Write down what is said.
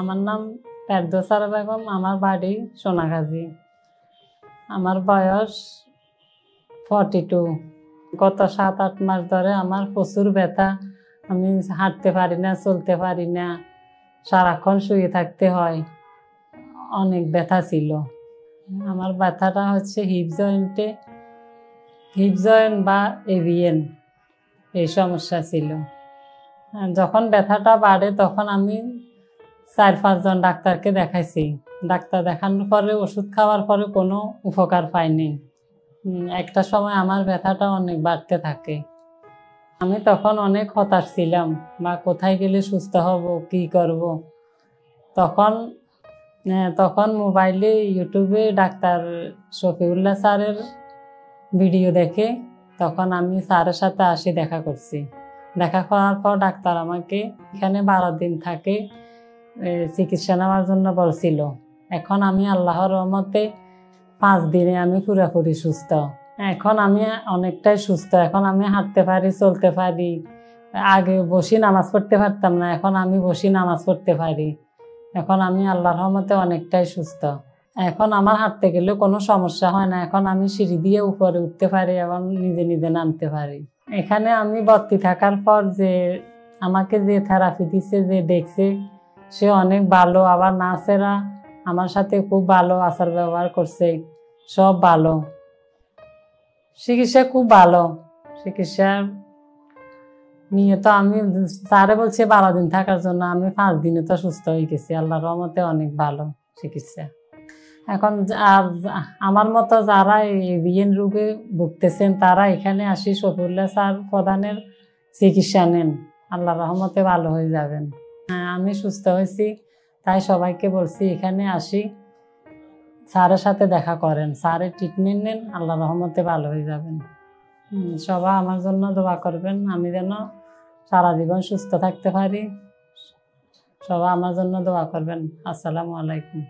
আমার নাম ফেরদোসারা বেগম, আমার বাড়ি সোনাগাজী। আমার বয়স ফর্টি টু গত সাত, আট মাস ধরে আমার প্রচুর ব্যথা। আমি হাঁটতে পারি না, চলতে পারি না। সারাক্ষণ শুয়ে থাকতে হয়। অনেক ব্যথা ছিল। আমার ব্যথাটা হচ্ছে হিপ জয়েন্টে হিপ জয়েন্ট বা এভিএন এই সমস্যা ছিল। যখন ব্যথাটা বাড়ে তখন আমি চার, পাঁচজন ডাক্তারকে দেখাইছি। ডাক্তার দেখানোর পরে, ওষুধ খাওয়ার পরে কোনো উপকার পাইনি। একটা সময় আমার ব্যথাটা অনেক বাড়তে থাকে। আমি তখন অনেক হতাশ ছিলাম বা কোথায় গেলে সুস্থ হব, কি করব? তখন তখন মোবাইলে, ইউটিউবে ডাক্তার শফিউল্লাহ স্যারের ভিডিও দেখে তখন আমি স্যারের সাথে আসি দেখা করছি। দেখা করার পর ডাক্তার আমাকে, এখানে বারো দিন থাকে চিকিৎসা নেওয়ার জন্য বলছিল। এখন আমি আল্লাহর রহমতে পাঁচ দিনে আমি পুরোপুরি সুস্থ। এখন আমি অনেকটাই সুস্থ। এখন আমি হাঁটতে পারি, চলতে পারি। আগে বসি নামাজ পড়তে পারতাম না, এখন আমি বসি নামাজ পড়তে পারি। এখন আমি আল্লাহর রহমতে অনেকটাই সুস্থ। এখন আমার হাঁটতে গেলে কোনো সমস্যা হয় না। এখন আমি সিঁড়ি দিয়ে উপরে উঠতে পারি এবং নিজে নিজে নামতে পারি। এখানে আমি ভর্তি থাকার পর যে, আমাকে যে থেরাপি দিচ্ছে যে দেখছে সে অনেক ভালো, আবার নার্সেরা আমার সাথে খুব ভালো আচার ব্যবহার করছে, সব ভালো। চিকিৎসা খুব ভালো, চিকিৎসা নিয়ে তো আমি, স্যারে বলছে বারো দিন থাকার জন্য আমি পাঁচ দিনে তো সুস্থ হয়ে গেছি আল্লাহর রহমতে অনেক ভালো চিকিৎসা। এখন আর আমার মতো যারা এই বিএন রোগে ভুগতেছেন, তারা এখানে আসি শফিউল্লাহ স্যার প্রধানের চিকিৎসা নেন, আল্লাহ রহমতে ভালো হয়ে যাবেন। আমি সুস্থ হয়েছি, তাই সবাইকে বলছি এখানে আসি। স্যারের সাথে দেখা করেন, স্যারের ট্রিটমেন্ট নেন, আল্লাহ রহমতে ভালো হয়ে যাবেন। সবাই আমার জন্য দোয়া করবেন, আমি যেন সারা জীবন সুস্থ থাকতে পারি। সবাই আমার জন্য দোয়া করবেন। আসসালামু আলাইকুম।